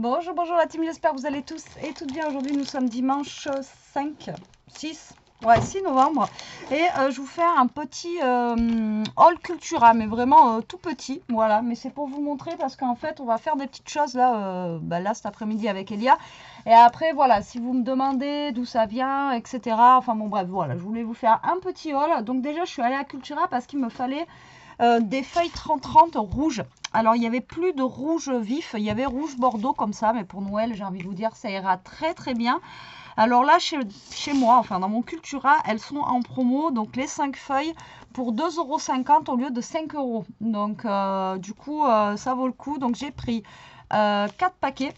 Bonjour, bonjour la team, j'espère que vous allez tous et toutes bien. Aujourd'hui, nous sommes dimanche 5, 6, ouais, 6 novembre. Et euh, je vous fais un petit euh, haul Cultura, mais vraiment euh, tout petit, voilà. Mais c'est pour vous montrer parce qu'en fait, on va faire des petites choses là, bah, là cet après-midi avec Elia. Et après, voilà, si vous me demandez d'où ça vient, etc. Enfin bon, bref, voilà, je voulais vous faire un petit haul. Donc déjà, je suis allée à Cultura parce qu'il me fallait des feuilles 30-30 rouges. Alors, il n'y avait plus de rouge vif, il y avait rouge bordeaux comme ça, mais pour Noël, j'ai envie de vous dire, ça ira très très bien. Alors là, chez, moi, enfin dans mon Cultura, elles sont en promo, donc les 5 feuilles pour 2,50€ au lieu de 5 euros. Donc euh, du coup, euh, ça vaut le coup. Donc j'ai pris 4 euh, paquets,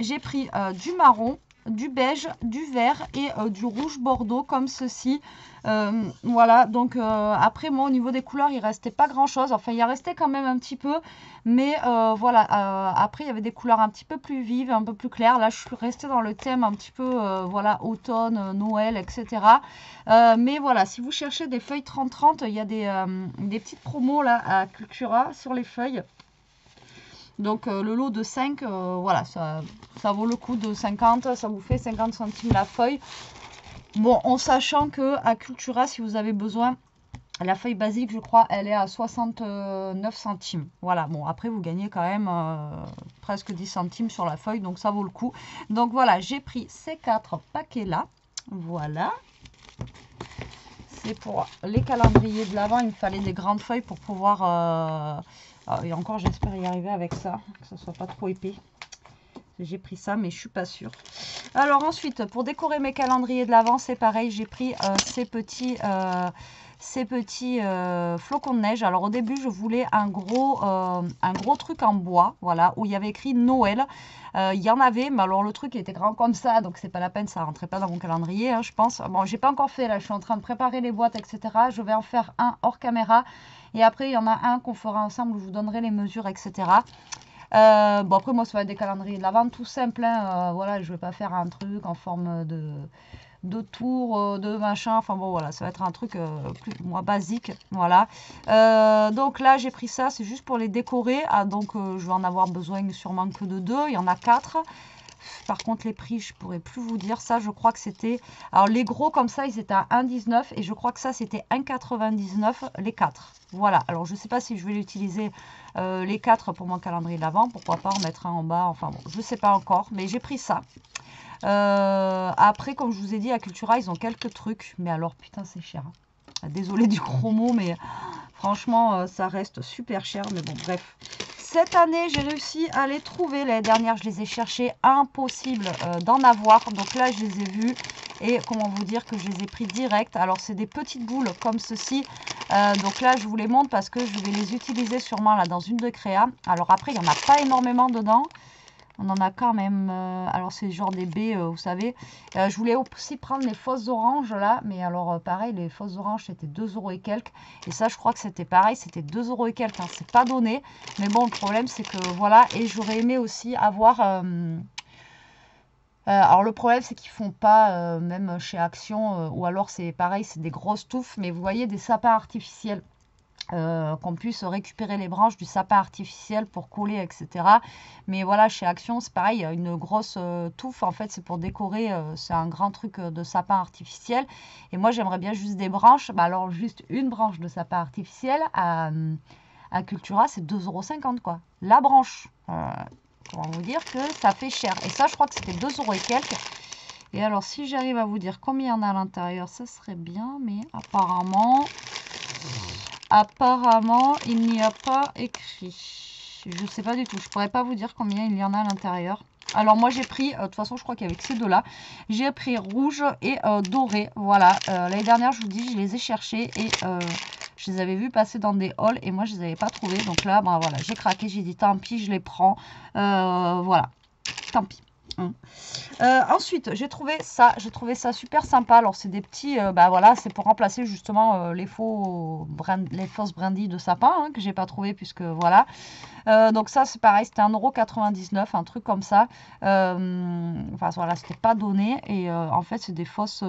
j'ai pris du marron, du beige, du vert et euh, du rouge bordeaux comme ceci. Euh, voilà, donc euh, après moi au niveau des couleurs il restait pas grand chose, enfin il a resté quand même un petit peu, mais voilà, après il y avait des couleurs un petit peu plus vives, un peu plus claires, là je suis restée dans le thème un petit peu, voilà, automne, Noël, etc. mais voilà, si vous cherchez des feuilles 30-30, il y a des, des petites promos là à Cultura sur les feuilles. Donc euh, le lot de 5, euh, voilà, ça, ça, vaut le coup de 50, ça vous fait 50 centimes la feuille. Bon, en sachant que à Cultura, si vous avez besoin, la feuille basique, je crois, elle est à 69 centimes. Voilà, bon, après, vous gagnez quand même euh, presque 10 centimes sur la feuille, donc ça vaut le coup. Donc voilà, j'ai pris ces quatre paquets-là. Voilà. C'est pour les calendriers de l'avant, il me fallait des grandes feuilles pour pouvoir ah, et encore, j'espère y arriver avec ça, que ça soit pas trop épais. J'ai pris ça, mais je suis pas sûre. Alors ensuite, pour décorer mes calendriers de l'avant, c'est pareil. J'ai pris euh, ces petits, euh, ces petits euh, flocons de neige. Alors au début, je voulais un gros, un gros truc en bois, voilà, où il y avait écrit Noël. Il y en avait, mais alors le truc était grand comme ça, donc c'est pas la peine, ça rentrait pas dans mon calendrier, hein, je pense. Bon, j'ai pas encore fait, là, je suis en train de préparer les boîtes, etc. Je vais en faire un hors caméra. Et après, il y en a un qu'on fera ensemble, où je vous donnerai les mesures, etc. Euh, bon, après, moi, ça va être des calendriers de la vente tout simple. Hein. Euh, voilà, je ne vais pas faire un truc en forme de, de tour, euh, de machin. Enfin, bon, voilà, ça va être un truc plus, moi, basique. Voilà. donc là, j'ai pris ça, c'est juste pour les décorer. Ah, donc, je vais en avoir besoin sûrement que de deux. Il y en a quatre. Par contre, les prix, je pourrais plus vous dire ça. Je crois que c'était... Alors, les gros comme ça, ils étaient à 1,19 et je crois que ça, c'était 1,99 les 4. Voilà. Alors, je ne sais pas si je vais l'utiliser euh, les 4 pour mon calendrier d'avant. Pourquoi pas en mettre un en bas. Enfin, bon, je ne sais pas encore. Mais j'ai pris ça. Euh, après, comme je vous ai dit, à Cultura, ils ont quelques trucs. Mais alors, putain, c'est cher. Hein. Désolé du chromo, mais franchement, euh, ça reste super cher. Mais bon, bref. Cette année, j'ai réussi à les trouver. L'année dernière, je les ai cherchés. Impossible euh, d'en avoir. Donc là, je les ai vus. Et comment vous dire que je les ai pris direct. Alors, c'est des petites boules comme ceci. Donc là, je vous les montre parce que je vais les utiliser sûrement là dans une de créa. Alors après, il n'y en a pas énormément dedans. On en a quand même. Euh, alors, c'est genre des baies, euh, vous savez. Euh, je voulais aussi prendre les fausses oranges là. Mais alors, pareil, les fausses oranges, c'était 2 euros et quelques. Et ça, je crois que c'était pareil. C'était 2 euros et quelques. Hein. C'est pas donné. Mais bon, le problème, c'est que voilà. Et j'aurais aimé aussi avoir. alors le problème c'est qu'ils font pas même chez Action ou alors c'est pareil c'est des grosses touffes mais vous voyez des sapins artificiels euh, qu'on puisse récupérer les branches du sapin artificiel pour coller, etc. Mais voilà, chez Action, c'est pareil, une grosse euh, touffe, en fait, c'est pour décorer, euh, c'est un grand truc de sapin artificiel. Et moi, j'aimerais bien juste des branches, bah, alors juste une branche de sapin artificiel à, Cultura, c'est 2,50€ quoi. La branche, comment vous dire que ça fait cher. Et ça, je crois que c'était 2 euros et quelques. Et alors, si j'arrive à vous dire combien il y en a à l'intérieur, ça serait bien, mais apparemment... Apparemment, il n'y a pas écrit. Je ne sais pas du tout. Je pourrais pas vous dire combien il y en a à l'intérieur. Alors moi j'ai pris, euh, de toute façon je crois qu'avec ces deux-là, j'ai pris rouge et euh, doré. Voilà, euh, l'année dernière je vous dis, je les ai cherchés et je les avais vus passer dans des halls et moi je les avais pas trouvés. Donc là, ben voilà, j'ai craqué, j'ai dit tant pis, je les prends. voilà, tant pis. Hein. Euh, ensuite, j'ai trouvé ça, j'ai trouvé ça super sympa. Alors, c'est des petits, euh, bah voilà, c'est pour remplacer justement euh, les faux, les fausses brindilles de sapin hein, que j'ai pas trouvé puisque voilà. donc ça, c'est pareil, c'était 1,99€, un truc comme ça. enfin voilà, c'était pas donné et en fait, c'est des fausses,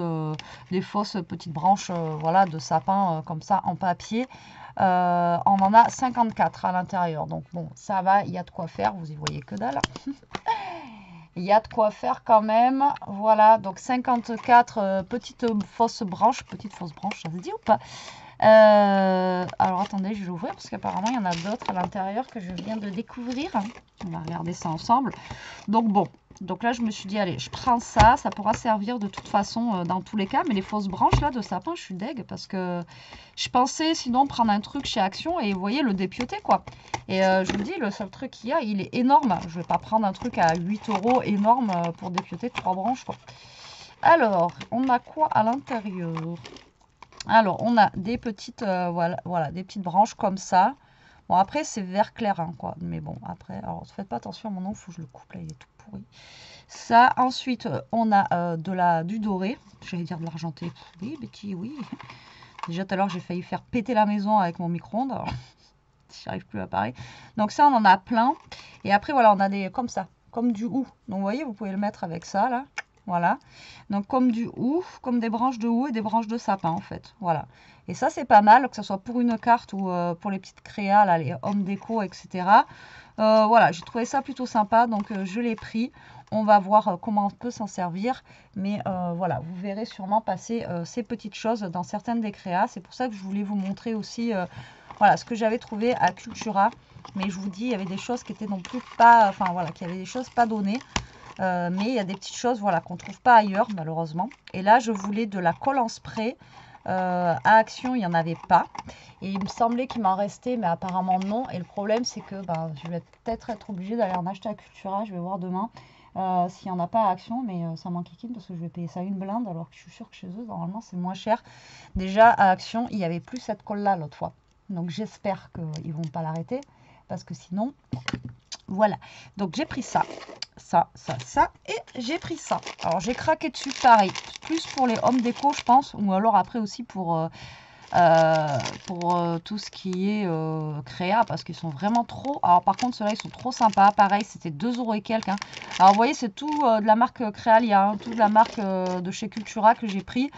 des fausses petites branches, voilà, de sapin comme ça en papier. on en a 54 à l'intérieur. Donc bon, ça va, il y a de quoi faire. Vous y voyez que dalle. Il y a de quoi faire quand même. Voilà, donc 54 euh, petites fausses branches. Petites fausses branches, ça se dit ou pas? Euh, Alors attendez, je vais l'ouvrir parce qu'apparemment il y en a d'autres à l'intérieur que je viens de découvrir. On va regarder ça ensemble. Donc bon, donc là, je me suis dit, allez, je prends ça. Ça pourra servir de toute façon euh, dans tous les cas. Mais les fausses branches là de sapin, je suis deg parce que je pensais sinon prendre un truc chez Action et vous voyez, le dépioter quoi. Et euh, je vous dis, le seul truc qu'il y a, il est énorme. Je vais pas prendre un truc à 8 euros énorme pour dépioter trois branches quoi. Alors, on a quoi à l'intérieur? Alors, on a des petites, voilà, voilà, des petites branches comme ça. Bon, après, c'est vert clair, hein, quoi. Mais bon, après, alors, faites pas attention à mon nom, je le coupe, là, il est tout pourri. Ça, ensuite, on a euh, de la, du doré. J'allais dire de l'argenté. Oui, Betty, oui. Déjà, tout à l'heure, j'ai failli faire péter la maison avec mon micro-ondes. J'y arrive plus à parler. Donc ça, on en a plein. Et après, voilà, on a des comme ça, comme du hou. Donc, vous voyez, vous pouvez le mettre avec ça, là. Voilà. Donc, comme du hou, comme des branches de hou et des branches de sapin, en fait. Voilà. Et ça, c'est pas mal, que ce soit pour une carte ou euh, pour les petites créas, les hommes déco, etc. Euh, voilà, j'ai trouvé ça plutôt sympa, donc euh, je l'ai pris. On va voir comment on peut s'en servir. Mais voilà, vous verrez sûrement passer ces petites choses dans certaines des créas. C'est pour ça que je voulais vous montrer aussi voilà, ce que j'avais trouvé à Cultura. Mais je vous dis, il y avait des choses qui étaient non plus pas... Enfin voilà, qu'il y avait des choses pas données. Mais il y a des petites choses voilà, qu'on ne trouve pas ailleurs malheureusement. Et là, je voulais de la colle en spray. Euh, à Action, il n'y en avait pas. Et il me semblait qu'il m'en restait, mais apparemment non. Et le problème, c'est que ben, je vais peut-être être obligée d'aller en acheter à Cultura. Je vais voir demain euh, s'il n'y en a pas à Action. Mais euh, ça m'inquiète parce que je vais payer ça une blinde. Alors que je suis sûre que chez eux, normalement, c'est moins cher. Déjà, à Action, il n'y avait plus cette colle-là l'autre fois. Donc j'espère qu'ils ne vont pas l'arrêter. Parce que sinon, voilà. Donc j'ai pris ça, ça, ça, ça. Et j'ai pris ça. Alors j'ai craqué dessus pareil. Plus pour les hommes déco, je pense. Ou alors après aussi pour... Euh, euh, pour euh, tout ce qui est créa parce qu'ils sont vraiment trop alors par contre ceux-là ils sont trop sympas pareil c'était 2 euros et quelques hein. alors vous voyez c'est tout de la marque Créalia hein, tout de la marque de chez Cultura que j'ai pris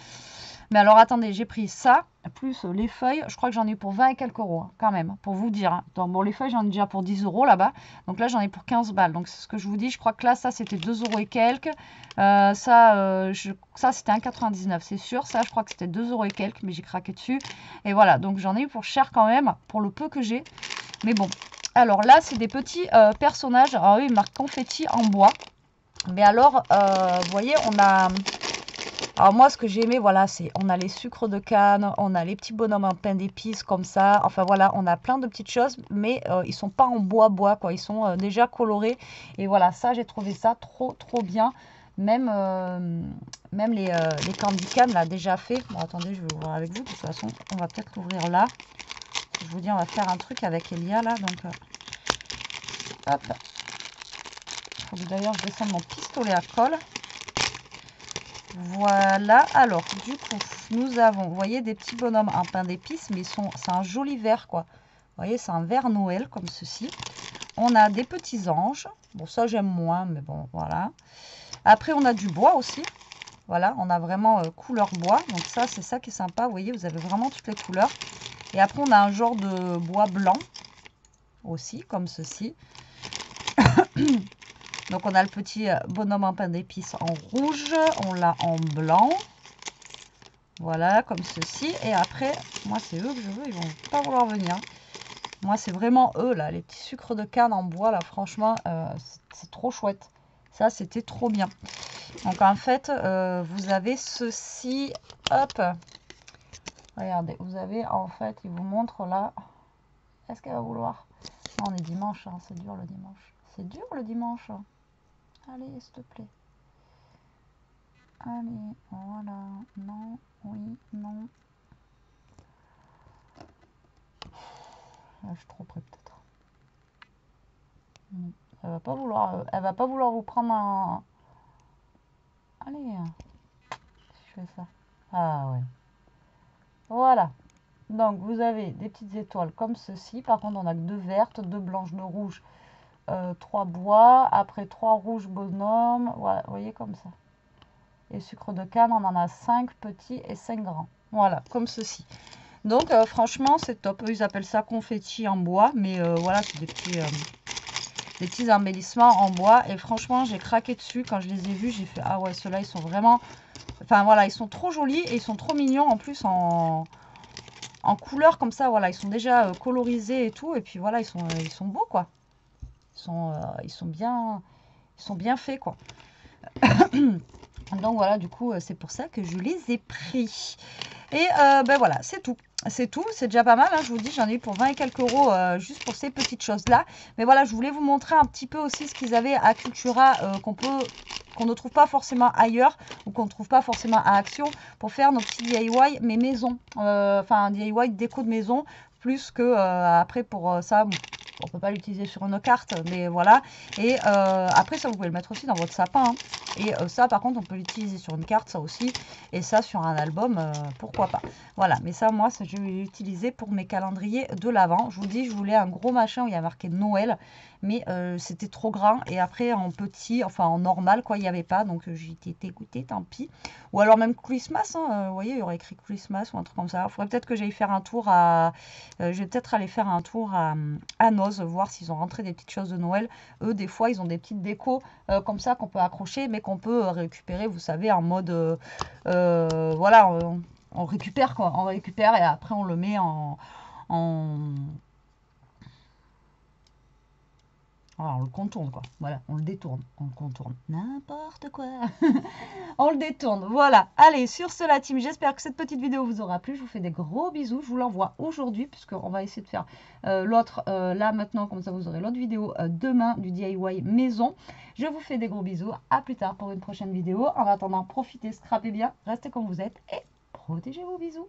mais alors attendez, j'ai pris ça, plus les feuilles, je crois que j'en ai pour 20 et quelques euros, hein, quand même, pour vous dire. Hein. Bon, les feuilles, j'en ai déjà pour 10 euros là-bas. Donc là, j'en ai pour 15 balles. Donc c'est ce que je vous dis, je crois que là, ça, c'était 2 euros et quelques. Euh, ça, euh, ça c'était 1,99, c'est sûr. Ça, je crois que c'était 2 euros et quelques, mais j'ai craqué dessus. Et voilà, donc j'en ai eu pour cher quand même, pour le peu que j'ai. Mais bon, alors là, c'est des petits euh, personnages. Alors oui, marque confetti en bois. Mais alors, vous voyez, on a alors moi, ce que j'ai aimé, voilà, c'est on a les sucres de canne, on a les petits bonhommes en pain d'épices comme ça. Enfin voilà, on a plein de petites choses, mais euh, ils sont pas en bois bois quoi. Ils sont euh, déjà colorés. Et voilà, ça j'ai trouvé ça trop trop bien. Même, euh, même les, les candy can là déjà fait. Bon attendez, je vais voir avec vous. De toute façon, on va peut-être l'ouvrir là. Je vous dis, on va faire un truc avec Elia là. Donc hop. D'ailleurs je descende mon pistolet à colle. Voilà, alors du coup, nous avons, vous voyez, des petits bonhommes en pain d'épices, mais c'est un joli vert, quoi. Vous voyez, c'est un vert Noël, comme ceci. On a des petits anges. Bon, ça, j'aime moins, mais bon, voilà. Après, on a du bois aussi. Voilà, on a vraiment euh, couleur bois. Donc ça, c'est ça qui est sympa. Vous voyez, vous avez vraiment toutes les couleurs. Et après, on a un genre de bois blanc aussi, comme ceci. Donc on a le petit euh, bonhomme en pain d'épices en rouge, on l'a en blanc. Voilà, comme ceci. Et après, moi c'est eux que je veux, ils vont pas vouloir venir. Moi c'est vraiment eux là, les petits sucres de canne en bois là, franchement, euh, c'est trop chouette. Ça c'était trop bien. Donc en fait, euh, vous avez ceci, hop. Regardez, vous avez en fait, il vous montre là. Est-ce qu'elle va vouloir? On est dimanche, hein, c'est dur le dimanche. C'est dur le dimanche. Hein. Allez, s'il te plaît. Allez, voilà. Non, oui, non. je suis trop près peut-être. Elle va pas vouloir. Euh, elle va pas vouloir vous prendre un. Allez. Si je fais ça. Ah ouais. Voilà. Donc vous avez des petites étoiles comme ceci. Par contre, on a que deux vertes, deux blanches, deux rouges euh, trois bois, après trois rouges bonhommes, voilà, vous voyez comme ça. Et sucre de canne, on en a 5 petits et 5 grands. Voilà, comme ceci. Donc euh, franchement, c'est top. Ils appellent ça confetti en bois, mais euh, voilà, c'est des petits, des petits embellissements en bois. Et franchement, j'ai craqué dessus. Quand je les ai vus, j'ai fait, ah ouais, ceux-là, ils sont vraiment... Enfin voilà, ils sont trop jolis et ils sont trop mignons en plus en, en couleur comme ça. Voilà, ils sont déjà colorisés et tout. Et puis voilà, ils sont, ils sont beaux quoi. Ils sont, ils sont bien... Ils sont bien faits quoi. Donc voilà, du coup, c'est pour ça que je les ai pris. Et euh, ben voilà, c'est tout. C'est tout, c'est déjà pas mal, hein, je vous dis, j'en ai eu pour 20 et quelques euros euh, juste pour ces petites choses-là. Mais voilà, je voulais vous montrer un petit peu aussi ce qu'ils avaient à Cultura euh, qu'on peut qu'on ne trouve pas forcément ailleurs ou qu'on ne trouve pas forcément à Action pour faire nos petits DIY, mais maison. Enfin, DIY déco de maison, plus que après pour ça, on peut pas l'utiliser sur une carte, mais voilà. Et euh, après, ça, vous pouvez le mettre aussi dans votre sapin. Hein. Et euh, ça, par contre, on peut l'utiliser sur une carte, ça aussi. Et ça, sur un album, euh, pourquoi pas. Voilà, mais ça, moi, ça, je vais l'utiliser pour mes calendriers de l'avant. Je vous dis, je voulais un gros machin où il y a marqué Noël mais euh, c'était trop grand. Et après, en petit, enfin en normal, quoi, il n'y avait pas. Donc j'ai été dégoûtée, tant pis. Ou alors même Christmas, hein, vous voyez, il y aurait écrit Christmas ou un truc comme ça. Il faudrait peut-être que j'aille faire un tour à... je vais peut-être aller faire un tour à, à Noz, voir s'ils ont rentré des petites choses de Noël. Eux, des fois, ils ont des petites décos comme ça qu'on peut accrocher, mais qu'on peut récupérer, vous savez, en mode... voilà, on, récupère quoi. On récupère et après on le met en Ah, on le contourne, quoi. Voilà, on le détourne. On le contourne. N'importe quoi. on le détourne. Voilà. Allez, sur ce, la team, j'espère que cette petite vidéo vous aura plu. Je vous fais des gros bisous. Je vous l'envoie aujourd'hui, puisqu'on va essayer de faire euh, l'autre euh, là, maintenant. Comme ça, vous aurez l'autre vidéo euh, demain du DIY maison. Je vous fais des gros bisous. À plus tard pour une prochaine vidéo. En attendant, profitez, scrapez bien, restez comme vous êtes et protégez vos bisous.